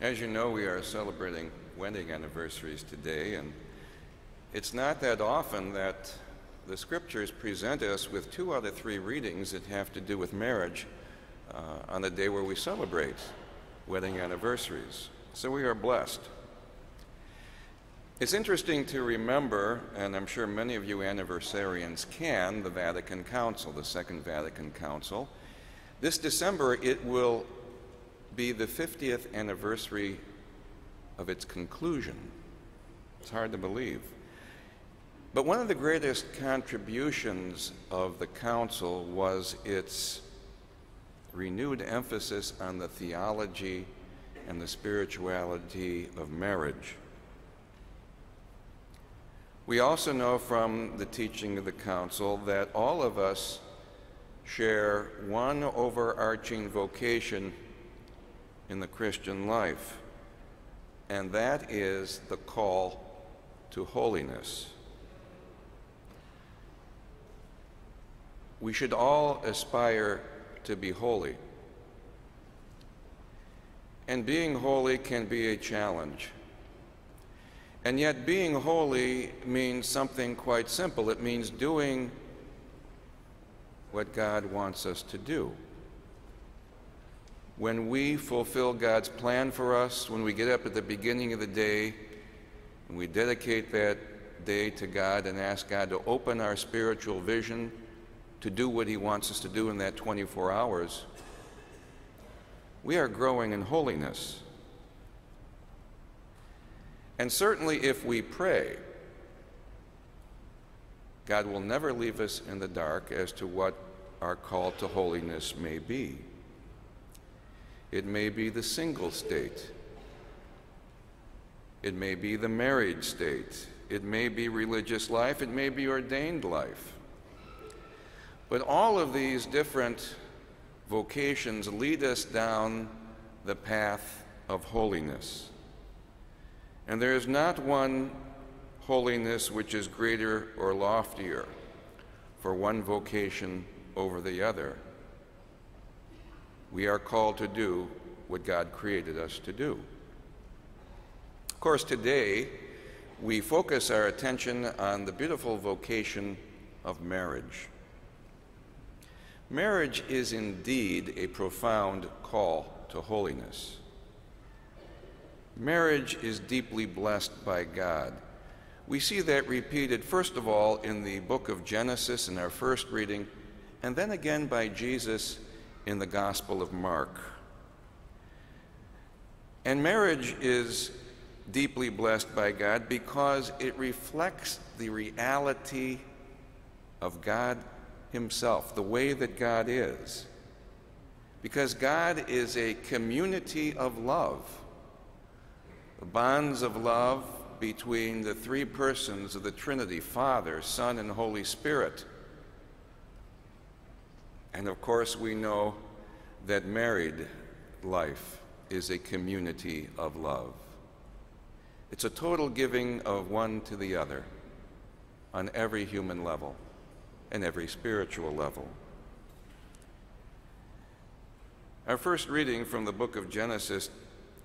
As you know, we are celebrating wedding anniversaries today, and it's not that often that the scriptures present us with two out of three readings that have to do with marriage uh, on the day where we celebrate wedding anniversaries. So we are blessed. It's interesting to remember, and I'm sure many of you anniversarians can, the Vatican Council, the Second Vatican Council. This December, it will be the 50th anniversary of its conclusion. It's hard to believe. But one of the greatest contributions of the Council was its renewed emphasis on the theology and the spirituality of marriage. We also know from the teaching of the Council that all of us share one overarching vocation in the Christian life, and that is the call to holiness. We should all aspire to be holy. And being holy can be a challenge. And yet, being holy means something quite simple it means doing what God wants us to do when we fulfill God's plan for us, when we get up at the beginning of the day and we dedicate that day to God and ask God to open our spiritual vision to do what He wants us to do in that 24 hours, we are growing in holiness. And certainly, if we pray, God will never leave us in the dark as to what our call to holiness may be. It may be the single state. It may be the married state. It may be religious life. It may be ordained life. But all of these different vocations lead us down the path of holiness. And there is not one holiness which is greater or loftier for one vocation over the other we are called to do what God created us to do. Of course, today we focus our attention on the beautiful vocation of marriage. Marriage is indeed a profound call to holiness. Marriage is deeply blessed by God. We see that repeated, first of all, in the book of Genesis in our first reading, and then again by Jesus in the Gospel of Mark. And marriage is deeply blessed by God because it reflects the reality of God Himself, the way that God is. Because God is a community of love. The bonds of love between the three persons of the Trinity Father, Son, and Holy Spirit and of course, we know that married life is a community of love. It's a total giving of one to the other on every human level and every spiritual level. Our first reading from the book of Genesis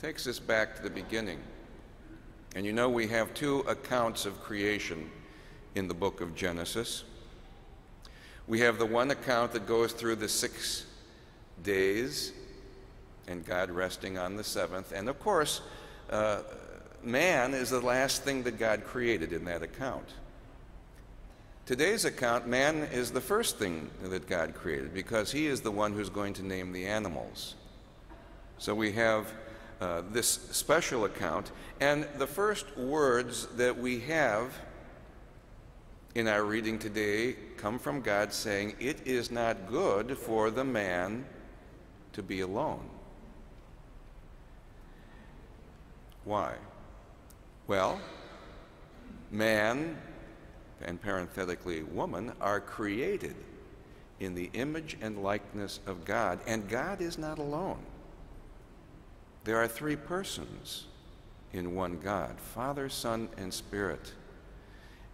takes us back to the beginning. And you know, we have two accounts of creation in the book of Genesis. We have the one account that goes through the six days and God resting on the seventh. And of course, uh, man is the last thing that God created in that account. Today's account, man is the first thing that God created because he is the one who's going to name the animals. So we have uh, this special account, and the first words that we have in our reading today come from God saying, It is not good for the man to be alone. Why? Well, man, and parenthetically woman, are created in the image and likeness of God, and God is not alone. There are three persons in one God Father, Son, and Spirit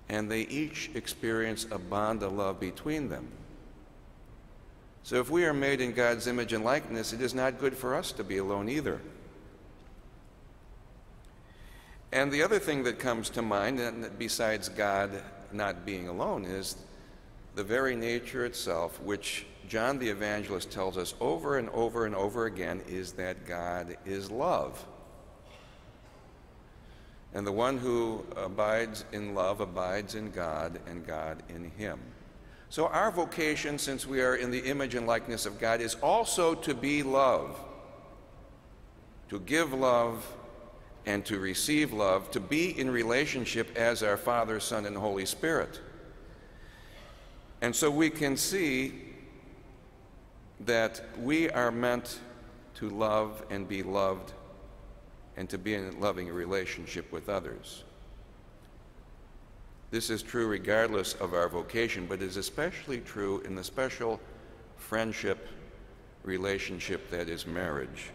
and they each experience a bond of love between them. So if we are made in God's image and likeness, it is not good for us to be alone either. And the other thing that comes to mind, and besides God not being alone, is the very nature itself, which John the Evangelist tells us over and over and over again, is that God is love. And the one who abides in love abides in God, and God in him. So, our vocation, since we are in the image and likeness of God, is also to be love, to give love, and to receive love, to be in relationship as our Father, Son, and Holy Spirit. And so we can see that we are meant to love and be loved and to be in a loving relationship with others. This is true regardless of our vocation, but is especially true in the special friendship relationship that is marriage.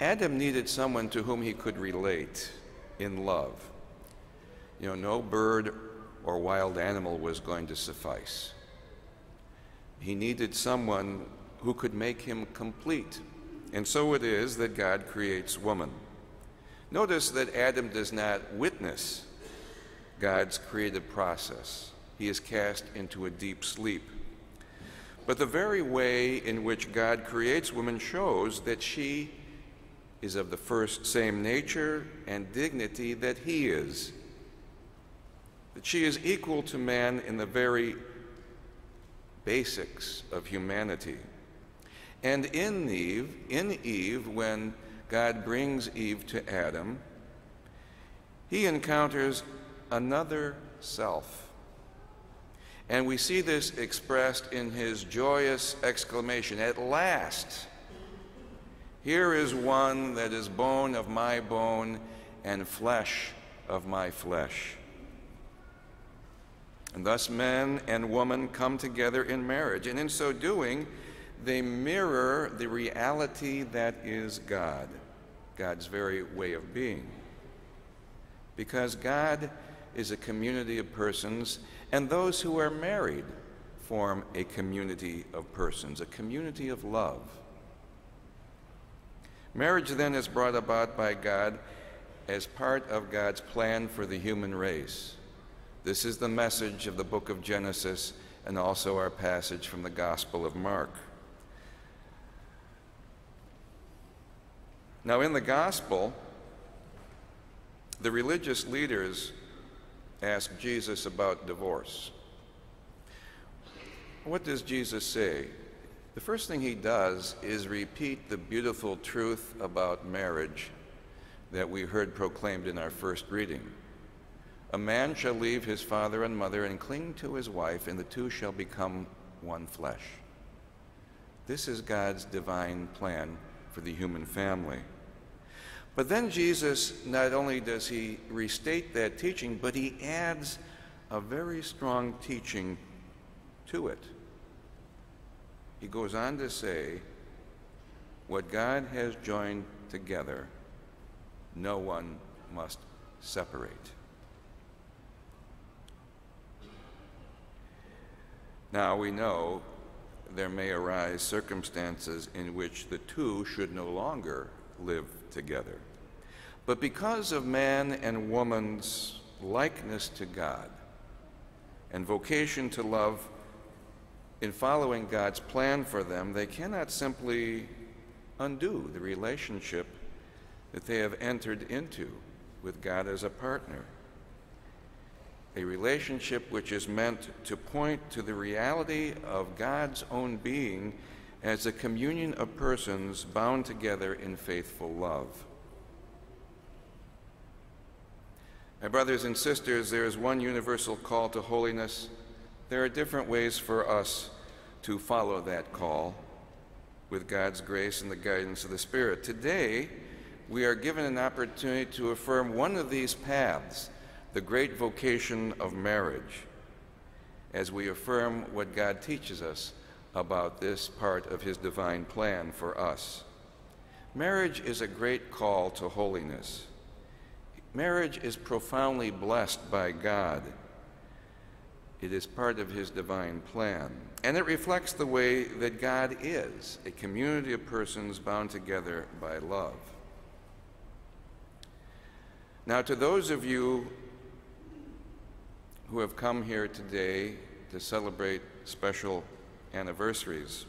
Adam needed someone to whom he could relate in love. You know, no bird or wild animal was going to suffice. He needed someone who could make him complete. And so it is that God creates woman. Notice that Adam does not witness God's creative process. He is cast into a deep sleep. But the very way in which God creates woman shows that she is of the first same nature and dignity that he is. That she is equal to man in the very basics of humanity. And in Eve, in Eve, when God brings Eve to Adam, he encounters another self. And we see this expressed in his joyous exclamation At last! Here is one that is bone of my bone and flesh of my flesh. And thus, man and woman come together in marriage. And in so doing, they mirror the reality that is God, God's very way of being. Because God is a community of persons, and those who are married form a community of persons, a community of love. Marriage then is brought about by God as part of God's plan for the human race. This is the message of the book of Genesis and also our passage from the Gospel of Mark. Now, in the Gospel, the religious leaders ask Jesus about divorce. What does Jesus say? The first thing he does is repeat the beautiful truth about marriage that we heard proclaimed in our first reading. A man shall leave his father and mother and cling to his wife, and the two shall become one flesh. This is God's divine plan for the human family. But then Jesus, not only does he restate that teaching, but he adds a very strong teaching to it. He goes on to say, What God has joined together, no one must separate. Now we know there may arise circumstances in which the two should no longer live together. But because of man and woman's likeness to God and vocation to love in following God's plan for them, they cannot simply undo the relationship that they have entered into with God as a partner. A relationship which is meant to point to the reality of God's own being as a communion of persons bound together in faithful love. My brothers and sisters, there is one universal call to holiness. There are different ways for us to follow that call with God's grace and the guidance of the Spirit. Today, we are given an opportunity to affirm one of these paths, the great vocation of marriage, as we affirm what God teaches us about this part of His divine plan for us. Marriage is a great call to holiness. Marriage is profoundly blessed by God. It is part of His divine plan. And it reflects the way that God is a community of persons bound together by love. Now, to those of you who have come here today to celebrate special anniversaries,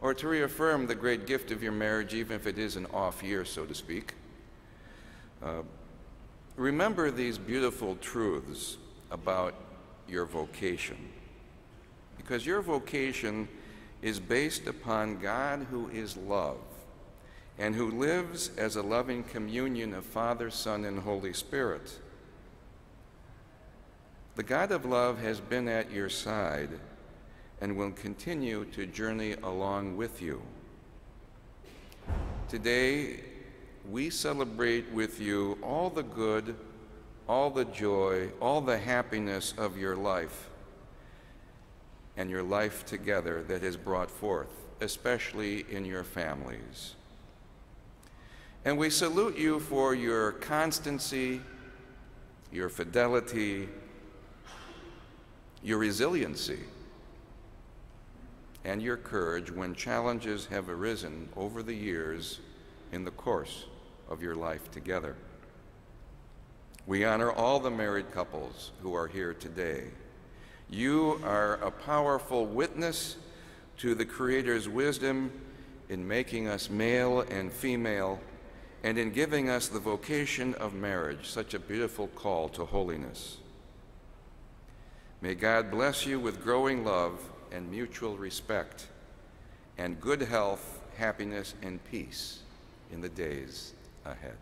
or to reaffirm the great gift of your marriage, even if it is an off year, so to speak, uh, remember these beautiful truths about your vocation. Because your vocation is based upon God who is love and who lives as a loving communion of Father, Son, and Holy Spirit. The God of love has been at your side and will continue to journey along with you. Today, we celebrate with you all the good, all the joy, all the happiness of your life and your life together that is brought forth, especially in your families. And we salute you for your constancy, your fidelity, your resiliency, and your courage when challenges have arisen over the years in the course of your life together. We honor all the married couples who are here today. You are a powerful witness to the Creator's wisdom in making us male and female and in giving us the vocation of marriage, such a beautiful call to holiness. May God bless you with growing love and mutual respect, and good health, happiness, and peace in the days ahead.